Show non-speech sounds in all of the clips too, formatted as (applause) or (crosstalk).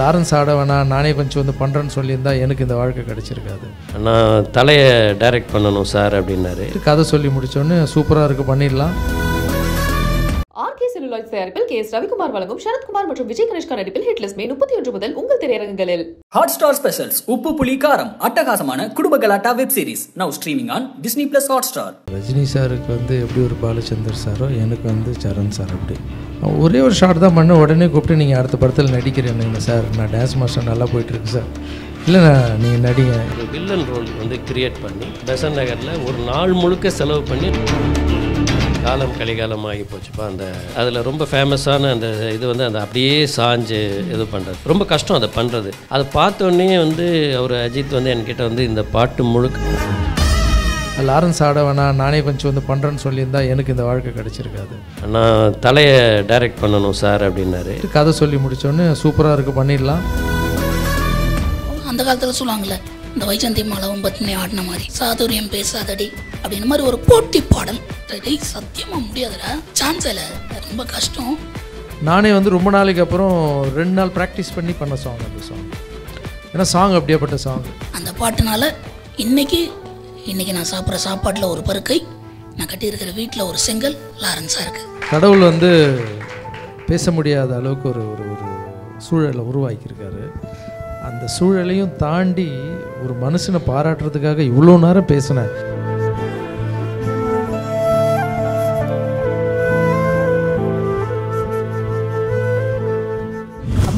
Lawrence ஆட வேணாம் நானே கொஞ்சம் வந்து பண்ணுறேன்னு சொல்லியிருந்தா எனக்கு இந்த வாழ்க்கை கிடச்சிருக்காது. நான் தலையை டைரக்ட் பண்ணணும் சார் அப்படின்னாரு. கதை சொல்லி முடிச்சோடனே சூப்பராக இருக்குது பண்ணிடலாம். செல்லுலாய்ட் தயாரிப்பில் கே எஸ் ரவிக்குமார் வழங்கும் சரத்குமார் மற்றும் விஜய் கணேஷ்கா நடிப்பில் ஹிட்லஸ் மே முப்பத்தி ஒன்று முதல் உங்கள் திரையரங்குகளில். ஹாட் ஸ்டார் ஸ்பெஷல்ஸ் உப்பு புளி காரம் அட்டகாசமான குடும்ப கலாட்டா web series now streaming on Disney plus Hotstar Rajini சாருக்கு வந்து எப்படி ஒரு பாலச்சந்தர் சாரோ எனக்கு வந்து சரண் சார் அப்படி. ஒரே ஒரு ஷாட் தான் பண்ண உடனே கூப்பிட்டு நீங்கள் அடுத்த படத்தில் நடிக்கிறேன் சார். நான் டான்ஸ் மாஸ்டர் நல்லா போயிட்டுருக்கு சார். இல்லை நான் நீங்கள் நடிங்க. வில்லன் ரோல் வந்து கிரியேட் பண்ணி பெசன் நகரில் ஒரு நாள் முழுக்க செலவு பண்ணி காலம் கலிகாலம் ஆகி போச்சுப்பா. அந்த அதில் ரொம்ப ஃபேமஸான அந்த இது வந்து அந்த அப்படியே சாஞ்சு இது பண்ணுறது ரொம்ப கஷ்டம் அதை பண்ணுறது அதை பார்த்தோன்னே வந்து அவர் அஜித் வந்து என்கிட்ட வந்து இந்த பாட்டு முழுக்க லாரன்ஸ் ஆட வேணாம் நானே கொஞ்சம் வந்து பண்ணுறேன்னு சொல்லியிருந்தா எனக்கு இந்த வாழ்க்கை கிடச்சிருக்காது. நான் தலையை டைரக்ட் பண்ணணும் சார் அப்படின்னாரு. கதை சொல்லி முடிச்சோடனே சூப்பராக இருக்குது பண்ணிடலாம். அந்த காலத்தில் சொல்லுவாங்கல்ல இந்த வைஜந்தி மாலவும் பத்மினி ஆடின மாதிரி சாதுரியம் பேசாதடி அப்படின்ற மாதிரி ஒரு போட்டி பாடல். டேய் சத்தியமா முடியாதுடா. சான்ஸ் இல்லை. ரொம்ப கஷ்டம். நானே வந்து ரொம்ப நாளைக்கு அப்புறம் ரெண்டு நாள் ப்ராக்டிஸ் பண்ணி பண்ண சாங் அந்த சாங் ஏன்னா சாங் அப்படியேப்பட்ட சாங் அந்த பாட்டுனால இன்னைக்கு இன்னைக்கு நான் சாப்பிட்ற சாப்பாட்டில் ஒரு பருக்கை நான் கட்டியிருக்கிற வீட்டில் ஒரு செங்கல் லாரன்ஸாக இருக்கு. கடவுள் வந்து பேச முடியாத அளவுக்கு ஒரு ஒரு ஒரு சூழலை உருவாக்கியிருக்காரு. சூழலையும் தாண்டி ஒரு மனுஷனை பாராட்டுறதுக்காக இவ்வளோ நேரம் பேசினேன்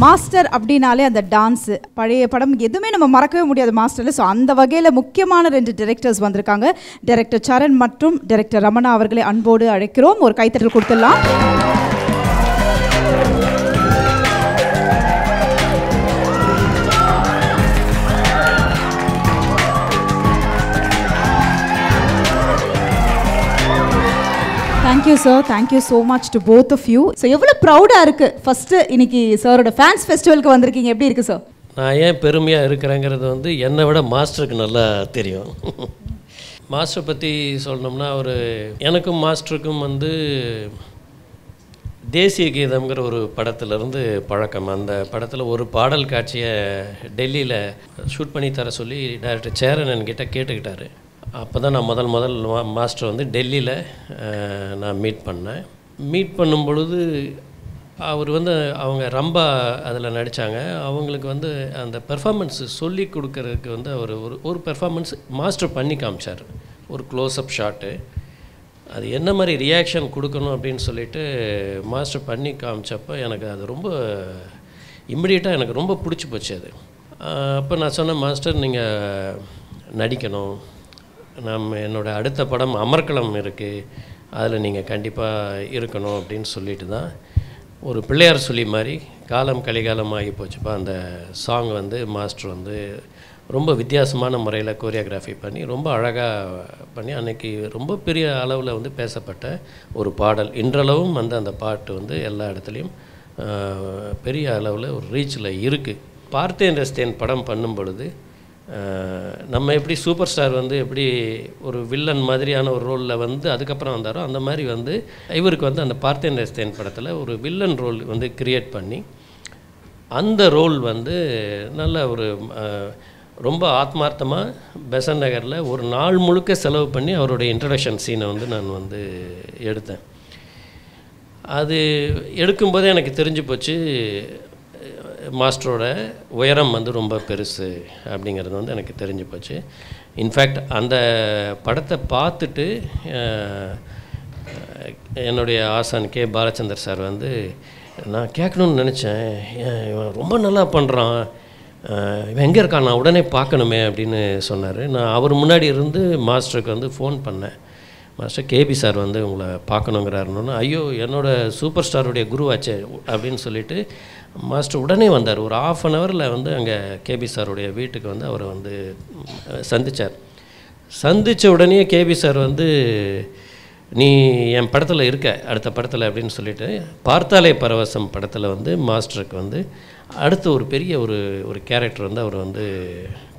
மாஸ்டர் அப்படின்னாலே அந்த டான்ஸு பழைய படம் எதுவுமே நம்ம மறக்கவே முடியாது மாஸ்டரில் ஸோ அந்த வகையில் முக்கியமான ரெண்டு டைரக்டர்ஸ் வந்திருக்காங்க. டைரக்டர் சரண் மற்றும் டைரக்டர் ரமணா அவர்களை அன்போடு அழைக்கிறோம். ஒரு கைத்தட்டல் கொடுத்துடலாம். Thank you sir thank you so much to both of you so எவ்வளோ ப்ரௌடாக இருக்குது ஃபஸ்ட்டு இன்னைக்கு சாரோட ஃபேன்ஸ் ஃபெஸ்டிவலுக்கு வந்திருக்கீங்க. எப்படி இருக்குது சார் நான் ஏன் பெருமையாக இருக்கிறேங்கிறது வந்து என்னை விட மாஸ்டருக்கு நல்லா தெரியும். (laughs) மாஸ்டர் பற்றி சொல்லணும்னா அவர் எனக்கும் மாஸ்டருக்கும் வந்து தேசிய கீதம்ங்கிற ஒரு படத்துலேருந்து பழக்கம். அந்த படத்தில் ஒரு பாடல் காட்சியை டெல்லியில் ஷூட் பண்ணி தர சொல்லி டேரக்டர் சேரன் என்கிட்ட கேட்டுக்கிட்டாரு. அப்போ தான் நான் முதல் முதல் மா- மாஸ்டர் வந்து டெல்லியில் நான் மீட் பண்ணேன். மீட் பண்ணும் பொழுது அவர் வந்து அவங்க ரம்பா அதில் நடித்தாங்க அவங்களுக்கு வந்து அந்த பெர்ஃபார்மன்ஸ் சொல்லி கொடுக்கறதுக்கு வந்து அவர் ஒரு ஒரு பெர்ஃபார்மன்ஸ் மாஸ்டர் பண்ணி காமிச்சார். ஒரு க்ளோஸ்அப் ஷாட்டு அது என்ன மாதிரி ரியாக்ஷன் கொடுக்கணும் அப்படின்னு சொல்லிட்டு மாஸ்டர் பண்ணி காமிச்சப்போ எனக்கு அது ரொம்ப இம்மிடியட்டாக எனக்கு ரொம்ப பிடிச்சி போச்சு அது. அப்போ நான் சொன்னேன் மாஸ்டர் நீங்கள் நடிக்கணும். நாம் என்னோட அடுத்த படம் அமர்க்களம் இருக்குது அதில் நீங்கள் கண்டிப்பாக இருக்கணும் அப்படின்னு சொல்லிட்டு தான் ஒரு பிள்ளையார் சொல்லி மாதிரி காலம் கலிகாலம் ஆகி போச்சுப்பா. அந்த சாங் வந்து மாஸ்டர் வந்து ரொம்ப வித்தியாசமான முறையில் கோரியோகிராஃபி பண்ணி ரொம்ப அழகாக பண்ணி அன்னைக்கு ரொம்ப பெரிய அளவில் வந்து பேசப்பட்ட ஒரு பாடல். இன்றளவும் வந்து அந்த பாட்டு வந்து எல்லா இடத்துலையும் பெரிய அளவில் ஒரு ரீச்சில் இருக்குது பார்த்தேன் ரஸ்தேன் படம் பண்ணும் பொழுது நம்ம எப்படி சூப்பர் ஸ்டார் வந்து எப்படி ஒரு வில்லன் மாதிரியான ஒரு ரோலில் வந்து அதுக்கப்புறம் வந்தாரோ அந்த மாதிரி வந்து இவருக்கு வந்து அந்த பார்த்தேன் ரஸ்தேன் படத்தில் ஒரு வில்லன் ரோல் வந்து கிரியேட் பண்ணி அந்த ரோல் வந்து நல்ல ஒரு ரொம்ப ஆத்மார்த்தமாக பெசன் நகரில் ஒரு நாள் முழுக்க செலவு பண்ணி அவருடைய இன்ட்ரடக்ஷன் சீனை வந்து நான் வந்து எடுத்தேன். அது எடுக்கும்போதே எனக்கு தெரிஞ்சு போச்சு மாஸ்டரோட உயரம் வந்து ரொம்ப பெருசு அப்படிங்கிறது வந்து எனக்கு தெரிஞ்சு போச்சு. இன்ஃபேக்ட் அந்த படத்தை பார்த்துட்டு என்னுடைய ஆசான் கே. பாலச்சந்தர் சார் வந்து நான் கேட்கணும்னு நினச்சேன். இவன் ரொம்ப நல்லா பண்ணுறான் இவன் எங்கே இருக்கான்? நான் உடனே பார்க்கணுமே அப்படின்னு சொன்னார். நான் அவர் முன்னாடி இருந்து மாஸ்டருக்கு வந்து ஃபோன் பண்ணேன். மாஸ்டர் கேபி சார் வந்து உங்களை பார்க்கணுங்கிறாருன்னு. ஐயோ என்னோட சூப்பர் ஸ்டாருடைய குருவாச்சே அப்படின்னு சொல்லிட்டு மாஸ்டர் உடனே வந்தார். ஒரு ஆஃப் அன் ஹவரில் வந்து அங்கே கேபி சாருடைய வீட்டுக்கு வந்து அவரை வந்து சந்தித்தார் சந்தித்த உடனே கேபி சார் வந்து நீ என் படத்தில் இருக்க அடுத்த படத்தில் அப்படின்னு சொல்லிட்டு பார்த்தாலே பரவசம் படத்தில் வந்து மாஸ்டருக்கு வந்து அடுத்த ஒரு பெரிய ஒரு ஒரு கேரக்டர் வந்து அவர் வந்து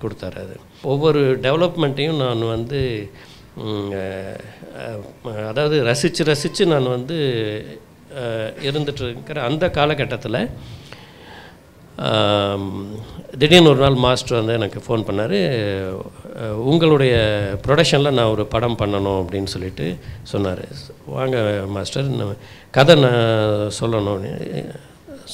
கொடுத்தாரு அது. ஒவ்வொரு டெவலப்மெண்ட்டையும் நான் வந்து அதாவது ரசித்து ரசித்து நான் வந்து இருந்துட்டு இருக்கிற அந்த காலகட்டத்தில் திடீர்னு ஒரு நாள் மாஸ்டர் வந்து எனக்கு ஃபோன் பண்ணார் உங்களுடைய ப்ரொடக்ஷனில் நான் ஒரு படம் பண்ணணும் அப்படின்னு சொல்லிட்டு சொன்னார். வாங்க மாஸ்டர் கதை நான் சொல்லணும்னு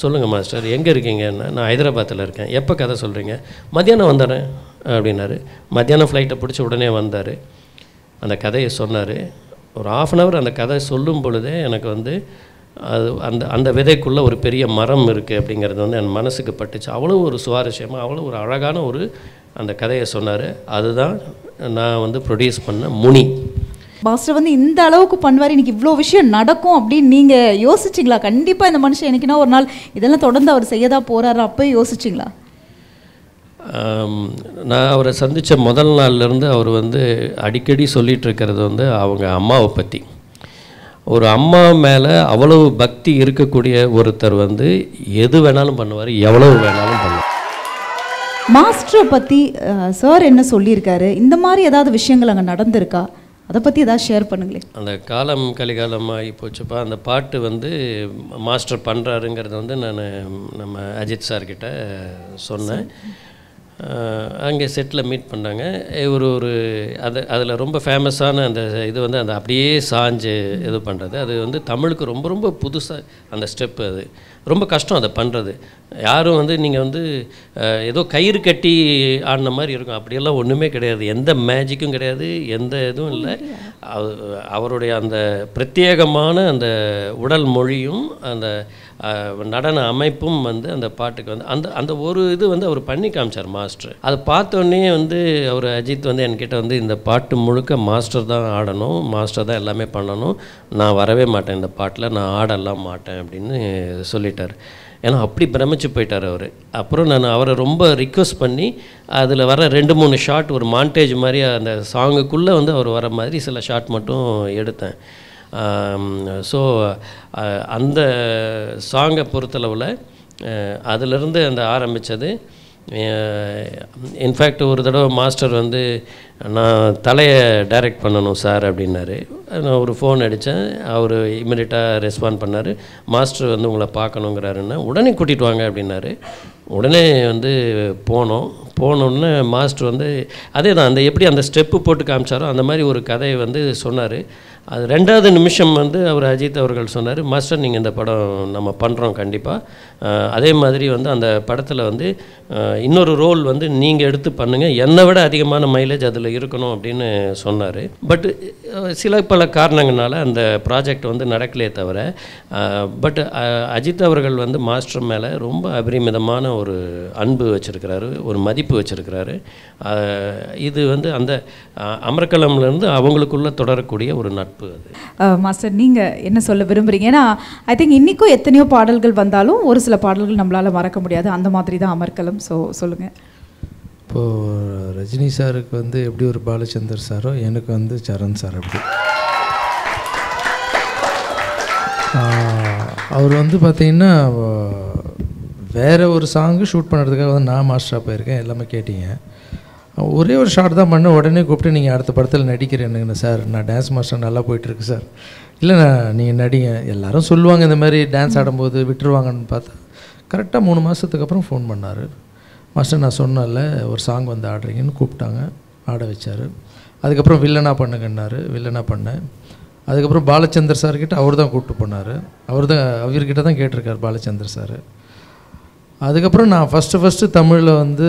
சொல்லுங்கள் மாஸ்டர் எங்கே இருக்கீங்கன்னா? நான் ஹைதராபாத்தில் இருக்கேன். எப்போ கதை சொல்கிறீங்க மத்தியானம் வந்துடுறேன் அப்படின்னாரு. மத்தியானம் ஃப்ளைட்டை பிடிச்ச உடனே வந்தார். அந்த கதையை சொன்னார். ஒரு ஆஃப் அன் ஹவர் அந்த கதை சொல்லும் பொழுதே எனக்கு வந்து அது அந்த அந்த விதைக்குள்ளே ஒரு பெரிய மரம் இருக்குது அப்படிங்கிறது வந்து என் மனசுக்கு பட்டுச்சு. அவ்வளோ ஒரு சுவாரஸ்யமாக அவ்வளோ ஒரு அழகான ஒரு அந்த கதையை சொன்னார். அதுதான் நான் வந்து ப்ரொடியூஸ் பண்ண முனி. மாஸ்டர் வந்து இந்த அளவுக்கு பண்ணுவார் இன்னைக்கு இவ்வளோ விஷயம் நடக்கும் அப்படின்னு நீங்கள் யோசிச்சிங்களா? கண்டிப்பாக இந்த மனுஷன் எனக்குன்னா ஒரு நாள் இதெல்லாம் தொடர்ந்து அவர் செய்யதா போறாரு அப்போ யோசிச்சிங்களா? நான் அவரை சந்தித்த முதல் நாள்லேருந்து அவர் வந்து அடிக்கடி சொல்லிட்டு இருக்கிறது வந்து அவங்க அம்மாவை பற்றி ஒரு அம்மா மேலே அவ்வளவு பக்தி இருக்கக்கூடிய ஒருத்தர் வந்து எது வேணாலும் பண்ணுவார் எவ்வளவு வேணாலும் பண்ணுவார். மாஸ்டரை பற்றி சார் என்ன சொல்லியிருக்காரு? இந்த மாதிரி ஏதாவது விஷயங்கள் அங்கே நடந்திருக்கா? அதை பற்றி ஏதாவது ஷேர் பண்ணுங்களேன். அந்த காலம் கலிகாலம் ஆகி போச்சுப்பா. அந்த பாட்டு வந்து மாஸ்டர் பண்ணுறாருங்கிறத வந்து நான் நம்ம அஜித் சார்கிட்ட சொன்னேன். அங்கே செட்டில் மீட் பண்ணாங்க. ஒரு ஒரு அது அதில் ரொம்ப ஃபேமஸான அந்த இது வந்து அந்த அப்படியே சாஞ்சு இது பண்ணுறது அது வந்து தமிழுக்கு ரொம்ப ரொம்ப புதுசாக அந்த ஸ்டெப்பு அது. ரொம்ப கஷ்டம் அதை பண்ணுறது யாரும் வந்து நீங்கள் வந்து ஏதோ கயிறு கட்டி ஆடின மாதிரி இருக்கும். அப்படியெல்லாம் ஒன்றுமே கிடையாது. எந்த மேஜிக்கும் கிடையாது. எந்த இதுவும் இல்லை. அவ- அவருடைய அந்த பிரத்யேகமான அந்த உடல் மொழியும் அந்த நடன அமைப்பும் வந்து அந்த பாட்டுக்கு வந்து அந்த அந்த ஒரு இது வந்து அவர் பண்ணி காமிச்சார் மாஸ்டர். அதை பார்த்தோன்னே வந்து அவர் அஜித் வந்து என்கிட்ட வந்து இந்த பாட்டு முழுக்க மாஸ்டர் தான் ஆடணும் மாஸ்டர் தான் எல்லாமே பண்ணணும். நான் வரவே மாட்டேன் இந்த பாட்டில் நான் ஆடலாம் மாட்டேன் அப்படின்னு சொல்லிட்டார். ஏன்னா அப்படி பிரமிச்சு போயிட்டார் அவர். அப்புறம் நான் அவரை ரொம்ப ரிக்வெஸ்ட் பண்ணி அதில் வர ரெண்டு மூணு ஷாட் ஒரு மாண்டேஜ் மாதிரி அந்த சாங்குக்குள்ளே வந்து அவர் வர மாதிரி சில ஷாட் மட்டும் எடுத்தேன். ஸோ அந்த சாங்கை பொறுத்தளவில் அதிலிருந்து அந்த ஆரம்பித்தது இன்ஃபேக்ட் ஒரு தடவை மாஸ்டர் வந்து நான் தலையை டைரக்ட் பண்ணணும் சார் அப்படின்னாரு. நான் ஒரு ஃபோன் அடித்தேன் அவர் இமிடியட்டாக ரெஸ்பாண்ட் பண்ணார். மாஸ்டர் வந்து உங்களை பார்க்கணுங்கிறாருன்னா. உடனே கூட்டிகிட்டு வாங்க அப்படின்னாரு. உடனே வந்து போனோம். போனோடனே மாஸ்டர் வந்து அதே தான் அந்த எப்படி அந்த ஸ்டெப்பு போட்டு காமிச்சாரோ அந்த மாதிரி ஒரு கதையை வந்து சொன்னார். அது ரெண்டாவது நிமிஷம் வந்து அவர் அஜித் அவர்கள் சொன்னார் மாஸ்டர் நீங்கள் இந்த படம் நம்ம பண்ணுறோம் கண்டிப்பாக அதே மாதிரி வந்து அந்த படத்தில் வந்து இன்னொரு ரோல் வந்து நீங்கள் எடுத்து பண்ணுங்கள் என்னை விட அதிகமான மைலேஜ் அதில் இருக்கணும் அப்படின்னு சொன்னார். பட் சில பல காரணங்களால அந்த ப்ராஜெக்ட் வந்து நடக்கலையே தவிர பட் அஜித் அவர்கள் வந்து மாஸ்டர் மேலே ரொம்ப அபரிமிதமான ஒரு அன்பு வச்சுருக்கிறாரு ஒரு மதிப்பு வச்சுருக்கிறாரு. இது வந்து அந்த அமர்கலம்லேருந்து அவங்களுக்குள்ள தொடரக்கூடிய ஒரு நட்பு அது. மாஸ்டர் நீங்கள் என்ன சொல்ல விரும்புகிறீங்க ஏன்னா ஐ திங்க் இன்றைக்கும் எத்தனையோ பாடல்கள் வந்தாலும் ஒரு சில பாடல்கள் நம்மளால் மறக்க முடியாது. அந்த மாதிரி தான் அமர்க்கலம் ஸோ சொல்லுங்கள் இப்போது ரஜினி சாருக்கு வந்து எப்படி ஒரு பாலச்சந்தர் சாரோ எனக்கு வந்து சரண் சார் அப்படி. அவர் வந்து பார்த்தீங்கன்னா வேறு ஒரு சாங்கு ஷூட் பண்ணுறதுக்காக வந்து நான் மாஸ்டராக போயிருக்கேன். எல்லாமே கேட்டீங்க. ஒரே ஒரு ஷார்ட் தான் பண்ண உடனே கூப்பிட்டு நீங்கள் அடுத்த படத்தில் நடிக்கிறேனுங்கண்ணே சார் நான் டான்ஸ் மாஸ்டர் நல்லா போயிட்டுருக்கு சார். இல்லைண்ணா நீங்கள் நடிங்க. எல்லாரும் சொல்லுவாங்க இந்த மாதிரி டான்ஸ் ஆடும்போது விட்டுருவாங்கன்னு பார்த்தா கரெக்டாக மூணு மாதத்துக்கு அப்புறம் ஃபோன் பண்ணார். மாஸ்டர் நான் சொன்னேன்ல ஒரு சாங் வந்து ஆடுறீங்கன்னு கூப்பிட்டாங்க. ஆட வச்சார். அதுக்கப்புறம் வில்லனாக பண்ணுங்கன்னாரு. வில்லனாக பண்ணேன். அதுக்கப்புறம் பாலச்சந்தர் சார்கிட்ட அவர் தான் கூப்பிட்டு போனார். அவர் தான் அவர்கிட்ட தான் கேட்டிருக்கார் பாலச்சந்தர் சார். அதுக்கப்புறம் நான் ஃபஸ்ட்டு ஃபஸ்ட்டு தமிழில் வந்து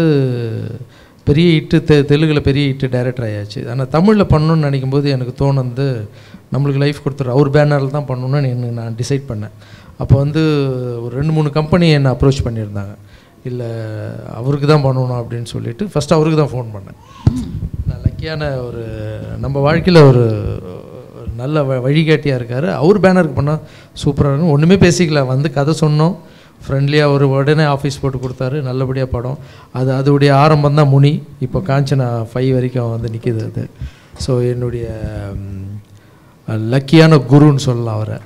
பெரிய இட்டு தெ தெலுங்கில் பெரிய இட்டு டைரக்டர் ஆயாச்சு. ஆனால் தமிழில் பண்ணணும்னு நினைக்கும் போது எனக்கு தோணுந்து நம்மளுக்கு லைஃப் கொடுத்துரு அவர் பேனரில் தான் பண்ணணும்னு எனக்கு நான் டிசைட் பண்ணேன். அப்போ வந்து ஒரு ரெண்டு மூணு கம்பெனி என்னை அப்ரோச் பண்ணியிருந்தாங்க. இல்லை அவருக்கு தான் பண்ணணும் அப்படின்னு சொல்லிட்டு ஃபஸ்ட்டு அவருக்கு தான் ஃபோன் பண்ணேன். நான் லக்கியான ஒரு நம்ம வாழ்க்கையில் ஒரு நல்ல வ வழிகாட்டியாக இருக்கார். அவர் பேனருக்கு பண்ணால் சூப்பராக இருக்கும். ஒன்றுமே பேசிக்கல. வந்து கதை சொன்னோம். ஃப்ரெண்ட்லியாக ஒரு உடனே ஆஃபீஸ் போட்டு கொடுத்தாரு. நல்லபடியாக படம். அது அதோடைய ஆரம்பம் தான் முனி. இப்போ காஞ்சனா ஃபைவ் வரைக்கும் வந்து நிற்கிது அது. ஸோ என்னுடைய லக்கியான குருன்னு சொல்லலாம் அவரை.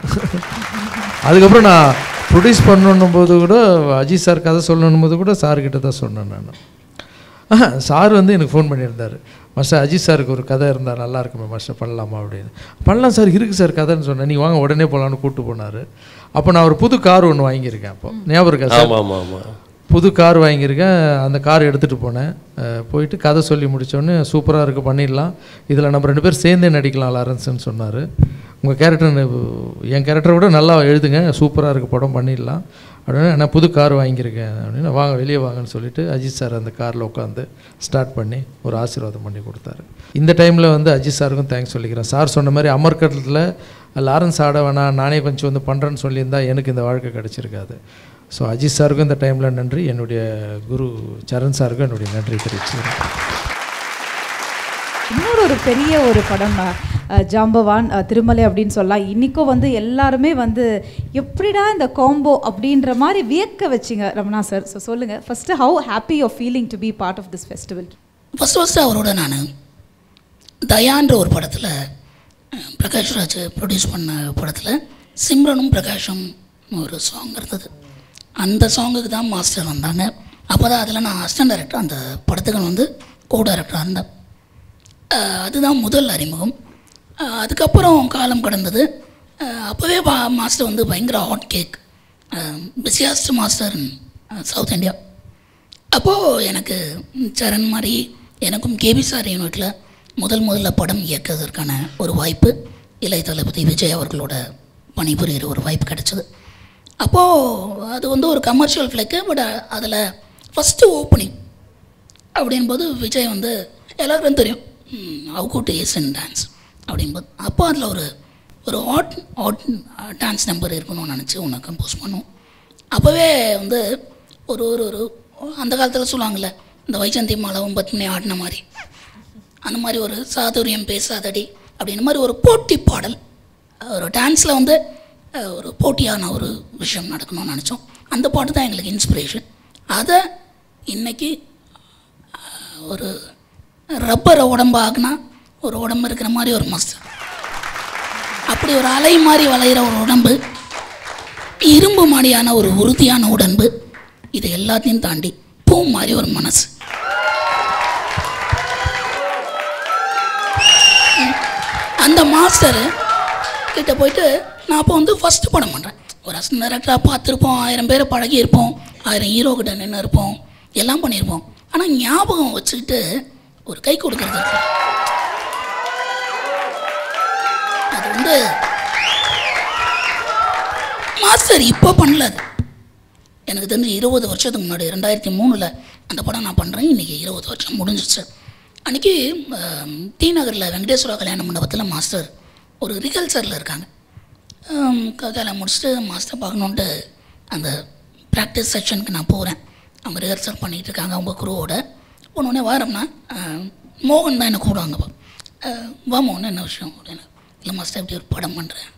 அதுக்கப்புறம் நான் ப்ரொடியூஸ் பண்ணணும் போது கூட அஜித் சார் கதை சொல்லணும் போது கூட சார்கிட்ட தான் சொன்னேன் நான். சார் வந்து எனக்கு ஃபோன் பண்ணியிருந்தார். மாஸ்டர் அஜித் சாருக்கு ஒரு கதை இருந்தால் நல்லா இருக்குமே மாஸ்டர் பண்ணலாமா அப்படின்னு. பண்ணலாம் சார் இருக்குது சார் கதைன்னு சொன்னேன். நீங்கள் வாங்க உடனே போகலான்னு கூப்பிட்டு போனார். அப்போ நான் ஒரு புது கார் ஒன்று வாங்கியிருக்கேன் அப்போ. ஞாபகம் இருக்கா சார்? புது கார் வாங்கியிருக்கேன். அந்த கார் எடுத்துகிட்டு போனேன். போயிட்டு கதை சொல்லி முடித்தோடனே சூப்பராக இருக்குது பண்ணிடலாம். இதில் நம்ம ரெண்டு பேர் சேர்ந்தே நடிக்கலாம் லாரன்ஸ்னு சொன்னார். உங்கள் கேரக்டர் என் கேரக்டரை விட நல்லா எழுதுங்க. சூப்பராக இருக்குது படம் பண்ணிடலாம். அப்படின்னு நான் புது கார் வாங்கியிருக்கேன் அப்படின்னு வாங்க வெளியே வாங்கன்னு சொல்லிட்டு அஜித் சார் அந்த காரில் உட்காந்து ஸ்டார்ட் பண்ணி ஒரு ஆசீர்வாதம் பண்ணி கொடுத்தாரு. இந்த டைமில் வந்து அஜித் சாருக்கும் தேங்க்ஸ் சொல்லிக்கிறேன். சார் சொன்ன மாதிரி அமர்கட்டத்தில் லாரன்ஸ் ஆட வேணாம் நானே கொஞ்சம் வந்து பண்ணுறேன்னு சொல்லியிருந்தா எனக்கு இந்த வாழ்க்கை கிடச்சிருக்காது. ஸோ அஜித் சாருக்கும் இந்த டைமில் நன்றி. என்னுடைய குரு சரண் சாருக்கும் என்னுடைய நன்றி தெரிவிச்சுக்கிறேன். ஒரு பெரிய ஒரு படம் ஜாம்பவான் திருமலை அப்படின்னு சொல்லலாம். இன்றைக்கும் வந்து எல்லாருமே வந்து எப்படிடா இந்த காம்போ அப்படின்ற மாதிரி வியக்க வச்சிங்க ரமணா சார் ஸோ சொல்லுங்கள் first how happy your feeling to be part of this festival first first அவரோட நான் தயான்ற ஒரு படத்தில் பிரகாஷ் ராஜ் ப்ரொடியூஸ் பண்ண படத்தில் சிம்ரனும் பிரகாஷும் ஒரு சாங் இருந்தது. அந்த சாங்குக்கு தான் மாஸ்டர் வந்தாங்க. அப்போ தான் அதில் நான் அசிஸ்டன்ட் டைரக்டர் அந்த படத்துக்கு வந்து கோ டைரக்டராக இருந்தேன். அதுதான் முதல் அறிமுகம். அதுக்கப்புறம் காலம் கடந்தது. அப்போவே பா மாஸ்டர் வந்து பயங்கர hot cake busiest master south India அப்போது எனக்கு சரண் மாதிரி எனக்கும் கேபி சார் யூனிட்டில் முதல் முதல்ல படம் இயக்குவதற்கான ஒரு வாய்ப்பு இளைய தளபதி விஜய் அவர்களோட பணிபுரிகிற ஒரு வாய்ப்பு கிடச்சிது. அப்போது அது வந்து ஒரு கமர்ஷியல் ஃப்ளெக்கு பட் அதில் ஃபஸ்ட்டு ஓப்பனிங் அப்படின்போது விஜய் வந்து எல்லோருக்கும் தெரியும். ஹவு குட் இன் டான்ஸ் அப்படிங்கும்போது அப்போ அதில் ஒரு ஒரு ஆட் ஆட் டான்ஸ் நம்பர் இருக்கணும்னு நினச்சி ஒன்று கம்போஸ் பண்ணுவோம். அப்போவே வந்து ஒரு ஒரு ஒரு அந்த காலத்தில் சொல்லுவாங்கள்ல இந்த வைஜந்தி மாலவும் பத்மினி ஆடின மாதிரி. அந்த மாதிரி ஒரு சாதுரியம் பேசாதடி அப்படின்ற மாதிரி ஒரு போட்டி பாடல். ஒரு டான்ஸில் வந்து ஒரு போட்டியான ஒரு விஷயம் நடக்கணும்னு நினச்சோம். அந்த பாட்டு தான் எங்களுக்கு இன்ஸ்பிரேஷன் அதை இன்னைக்கு ஒரு ரப்பரை உடம்பு ஒரு உடம்பு இருக்கிற மாதிரி ஒரு மஸ்தர் அப்படி ஒரு அலை மாதிரி வளையிற ஒரு உடம்பு இரும்பு மாதிரியான ஒரு உறுதியான உடம்பு இது எல்லாத்தையும் தாண்டி பூ மாதிரி ஒரு மனசு. அந்த மாஸ்டரு கிட்ட போயிட்டு நான் அப்போ வந்து ஃபஸ்ட்டு படம் பண்ணுறேன் ஒரு அசன் டேரக்டராக பார்த்துருப்போம் ஆயிரம் பேரை பழகியிருப்போம் ஆயிரம் ஹீரோ கிட்ட நின்று இருப்போம் எல்லாம் பண்ணியிருப்போம். ஆனால் ஞாபகம் வச்சுக்கிட்டு ஒரு கை கொடுக்கறது அது வந்து மாஸ்டர் இப்போ பண்ணல அது. எனக்கு தெரிஞ்சு இருபது வருஷத்துக்கு முன்னாடி ரெண்டாயிரத்தி மூணில் அந்த படம் நான் பண்ணுறேன் இன்றைக்கி இருபது வருஷம் முடிஞ்சிச்சு அன்றைக்கி டி நகரில் வெங்கடேஸ்வரா கல்யாண மண்டபத்தில் மாஸ்டர் ஒரு ரிகல்சரில் இருக்காங்க. ஆம், கல்யாணம் முடிச்சுட்டு மாஸ்டர் பார்க்கணுன்ட்டு அந்த ப்ராக்டிஸ் செக்ஷனுக்கு நான் போகிறேன் அவங்க ரிஹர்சல் பண்ணிகிட்டு இருக்காங்க அவங்க குரூவோட போனோடனே வாரம்னா மோகன் தான் என்னை கூடுவாங்கப்பா வா மோகன் என்ன விஷயம் அப்படின்னு இல்லை மாஸ்டர் இப்படி ஒரு படம் பண்ணுறேன்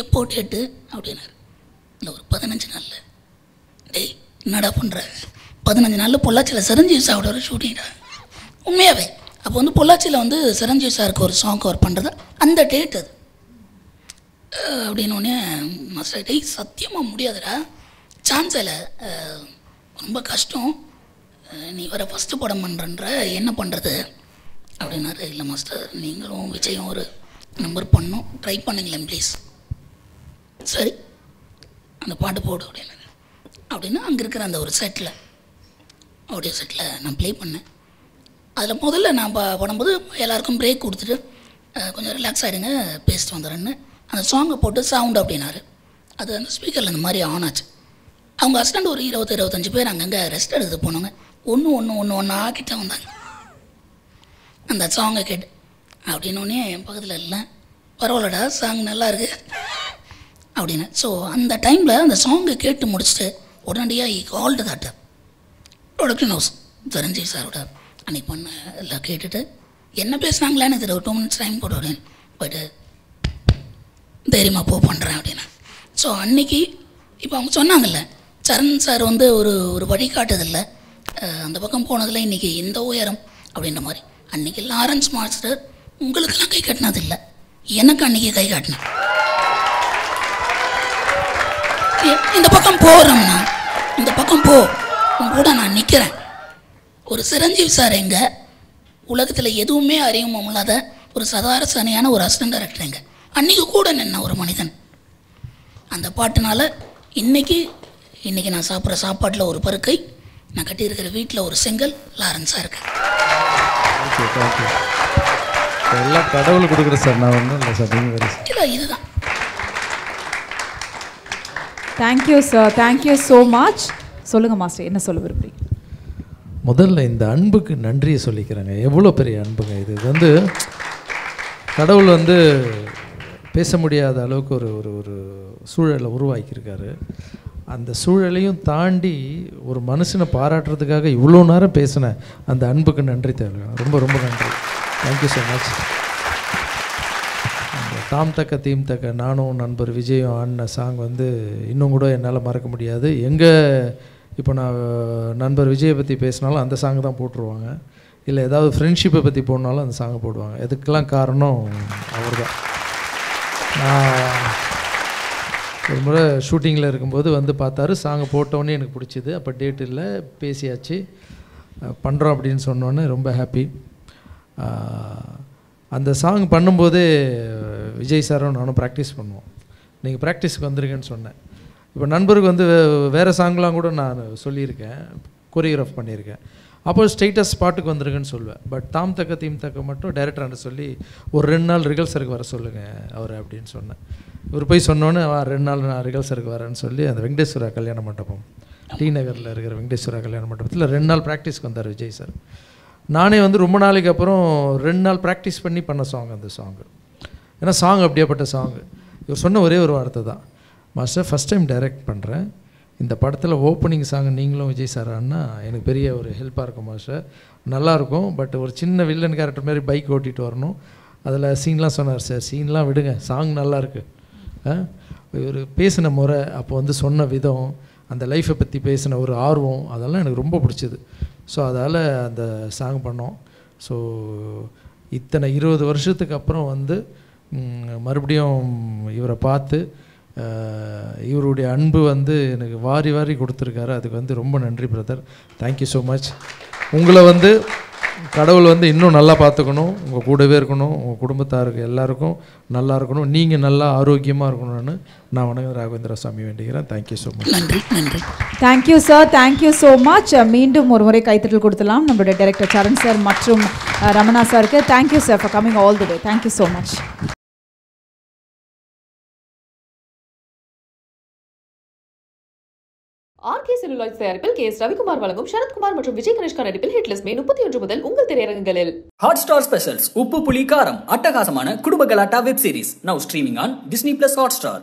எப்போ டேட்டு அப்படின்னாரு. இல்லை ஒரு பதினஞ்சு நாளில். டேய் என்னடா பண்ணுற பதினஞ்சு நாளில் பொள்ளாச்சியில் சிரஞ்சீவி சாரோட ஒரு ஷூட்டிங்டா உண்மையாகவே அப்போ வந்து பொள்ளாச்சியில் வந்து சிரஞ்சீவி சாருக்கு ஒரு சாங் கவர் பண்ணுறது அந்த டேட் அது. அப்படின்னோடனே மாஸ்டர் டேய் சத்தியமாக முடியாதுடா. சான்ஸ் இல்லை. ரொம்ப கஷ்டம். நீ வேறு ஃபஸ்ட்டு படம் பண்ணுறன்ற என்ன பண்ணுறது அப்படின்னாரு இல்லை மாஸ்டர் நீங்களும் விஜயும் ஒரு நம்பர் பண்ணோம் ட்ரை பண்ணுங்களேன் ப்ளீஸ் சரி அந்த பாட்டு போடு அப்படின்னு அப்படின்னா அங்கே இருக்கிற அந்த ஒரு செட்டில் ஆடியோ செட்டில் நான் ப்ளே பண்ணேன். அதில் முதல்ல நான் ப பண்ணும்போது எல்லாருக்கும் பிரேக் கொடுத்துட்டு கொஞ்சம் ரிலாக்ஸ் ஆகிடுங்க பேசிட்டு வந்துடுறேன்னு. அந்த சாங்கை போட்டு சவுண்ட் அப்படின்னாரு. அது அந்த ஸ்பீக்கரில் இந்த மாதிரி ஆன் ஆச்சு. அவங்க அசிஸ்டண்ட் ஒரு இருபது இருபத்தஞ்சி பேர் அங்கங்கே ரெஸ்ட் எடுத்து போனாங்க. ஒன்று ஒன்று ஒன்று ஒன்றா கிட்ட வந்தாங்க. அந்த சாங்கை கேட்டு அப்படின்னோடனே என் பக்கத்தில் இல்லை பரவாயில்லடா சாங் நல்லா இருக்கு அப்படின்னு. ஸோ அந்த டைமில் அந்த சாங்கை கேட்டு முடிச்சுட்டு உடனடியாக ஈ கால்டு தாட்டர் ப்ரொடக்ஷன் ஹவுஸ் சிரஞ்சீவி சாரோட அன்னைக்கு பண்ண எல்லாம் கேட்டுட்டு என்ன பேசுனாங்களான்னு இதில் ஒரு டூ மினிட்ஸ் டைம் போட்டு அப்படின்னு. போயிட்டு தைரியமாக போ பண்ணுறேன் அப்படின்னு. ஸோ அன்னைக்கு இப்போ அவங்க சொன்னாங்கல்ல சரண் சார் வந்து ஒரு ஒரு வழிகாட்டுதில்லை அந்த பக்கம் போனதில் இன்றைக்கி இந்த உயரம் அப்படின்ற மாதிரி. அன்றைக்கி லாரன்ஸ் மாஸ்டர் உங்களுக்கெல்லாம் கை காட்டினதில்லை. எனக்கு அன்றைக்கி கை காட்டினேன் இந்த பக்கம் போகிறோம்னா இந்த பக்கம் போ. உன் கூட நான் நிற்கிறேன் ஒரு சிரஞ்சீவி சார் எங்கே உலகத்தில் எதுவுமே அறிமுகம் இல்லாத ஒரு சதாரசனையான ஒரு அசிஸ்டன்ட் டேரக்டர் எங்கே அன்றைக்கி கூட நின்ன ஒரு மனிதன். அந்த பாட்டுனால் இன்னைக்கு இன்றைக்கி நான் சாப்பிட்ற சாப்பாட்டில் ஒரு பருக்கை நான் கட்டியிருக்கிற வீட்டில் ஒரு செங்கல் லாரன்ஸாக இருக்கு. எல்லாம் கடவுள் கொடுக்குற சார் நான் ஒன்றும் இல்லை சார் நீங்கள் இல்லை இதுதான். Thank you sir thank you so much சொல்லுங்க மாஸ்டர் என்ன சொல்ல விரும்புறீங்க? முதல்ல இந்த அன்புக்கு நன்றியை சொல்லிக்கிறேங்க. எவ்வளோ பெரிய அன்புங்க இது. இது வந்து கடவுள் வந்து பேச முடியாத அளவுக்கு ஒரு ஒரு ஒரு சூழலை உருவாக்கியிருக்காரு. அந்த சூழலையும் தாண்டி ஒரு மனுஷனை பாராட்டுறதுக்காக இவ்வளோ நேரம் பேசின அந்த அன்புக்கு நன்றி தேவை ரொம்ப ரொம்ப நன்றி. தேங்க்யூ ஸோ மச் அந்த தாம் தக்க தீம் தக்க நானும் நண்பர் விஜயும் ஆடின சாங் வந்து இன்னும் கூட என்னால் மறக்க முடியாது. எங்கே இப்போ நான் நண்பர் விஜயை பற்றி பேசினாலும் அந்த சாங் தான் போட்டுருவாங்க. இல்லை ஏதாவது ஃப்ரெண்ட்ஷிப்பை பற்றி போடனாலும் அந்த சாங்கை போடுவாங்க. இதுக்கெல்லாம் காரணம் அவர் தான் நான் ஒரு முறை ஷூட்டிங்கில் இருக்கும்போது வந்து பார்த்தாரு சாங்கை போட்டோன்னே எனக்கு பிடிச்சிது. அப்போ டேட் இல்லை பேசியாச்சு. பண்ணுறோம் அப்படின்னு சொன்னோன்னே ரொம்ப ஹாப்பி அந்த சாங் பண்ணும்போதே விஜய் சாரும் நானும் ப்ராக்டிஸ் பண்ணுவோம். நீங்கள் ப்ராக்டிஸ்க்கு வந்திருக்கேன்னு சொன்னேன். இப்போ நண்பருக்கு வந்து வே- வேறு சாங்லாம் கூட நான் சொல்லியிருக்கேன் கொரியோகிராஃப் பண்ணியிருக்கேன். அப்போ ஸ்டேட்டஸ் ஸ்பாட்டுக்கு வந்துருக்குன்னு சொல்லுவேன். பட் தாம் தக்க தீம் தக்க மட்டும் டைரக்டர்கிட்ட சொல்லி ஒரு ரெண்டு நாள் ரிகல்சருக்கு வர சொல்லுங்கள் அவர் அப்படின்னு சொன்னேன். இவர் போய் சொன்னோன்னே ரெண்டு நாள் நான் ரிகல்சருக்கு வரேன்னு சொல்லி அந்த வெங்கடேஸ்வரா கல்யாண மண்டபம் டி நகரில் இருக்கிற வெங்கடேஸ்வரா கல்யாண மண்டபத்தில் ரெண்டு நாள் ப்ராக்டிஸ்க்கு வந்தார் விஜய் சார் நானே வந்து ரொம்ப நாளைக்கு அப்புறம் ரெண்டு நாள் ப்ராக்டிஸ் பண்ணி பண்ண சாங் அந்த சாங்கு ஏன்னா சாங் அப்படியேப்பட்ட சாங்கு இவர் சொன்ன ஒரே ஒரு வார்த்தை தான். மாஸ்டர் ஃபஸ்ட் டைம் டைரக்ட் பண்ணுறேன் இந்த படத்தில் ஓப்பனிங் சாங் நீங்களும் விஜய் சார் அண்ணா எனக்கு பெரிய ஒரு ஹெல்ப்பாக இருக்கும் மாஸ்டர். நல்லாயிருக்கும் பட் ஒரு சின்ன வில்லன் கேரக்டர் மாதிரி பைக் ஓட்டிகிட்டு வரணும். அதில் சீன்லாம் சொன்னார் சார் சீன்லாம் விடுங்க சாங் நல்லாயிருக்கு இவர் பேசின முறை அப்போ வந்து சொன்ன விதம் அந்த லைஃப்பை பற்றி பேசின ஒரு ஆர்வம் அதெல்லாம் எனக்கு ரொம்ப பிடிச்சிது. ஸோ அதால் அந்த சாங் பண்ணோம். ஸோ இத்தனை இருபது வருஷத்துக்கு அப்புறம் வந்து மறுபடியும் இவரை பார்த்து இவருடைய அன்பு வந்து எனக்கு வாரி வாரி கொடுத்துருக்காரு. அதுக்கு வந்து ரொம்ப நன்றி பிரதர் தேங்க்யூ ஸோ மச் உங்களை வந்து கடவுள் வந்து இன்னும் நல்லா பார்த்துக்கணும். உங்கள் கூடவே இருக்கணும். உங்கள் குடும்பத்தாருக்கு எல்லாருக்கும் நல்லா இருக்கணும். நீங்கள் நல்லா ஆரோக்கியமாக இருக்கணும்னு நான் வணக்கம் ராகவேந்திர சாமி வேண்டுகிறேன். தேங்க்யூ ஸோ மச் நன்றி நன்றி. Thank you sir thank you so much மீண்டும் ஒரு முறை கைத்தட்டல் கொடுத்தலாம். நம்மளுடைய டைரக்டர் சரண் சார் மற்றும் ரமணா சாருக்கு thank you sir for coming all the day thank you so much RK celluloid தயாரிப்பில் கே எஸ் ரவிக்குமார் வழங்கும் சரத்குமார் மற்றும் விஜய் கணேஷ்கா நடிப்பில் ஹிட்லஸ் மே முப்பத்தி ஒன்று முதல் உங்கள் திரையரங்குகளில். ஹாட் ஸ்டார் ஸ்பெஷல்ஸ் உப்பு புலி காரம் அட்டகாசமான குடும்ப கலாட்டா web series now streaming on Disney plus Hotstar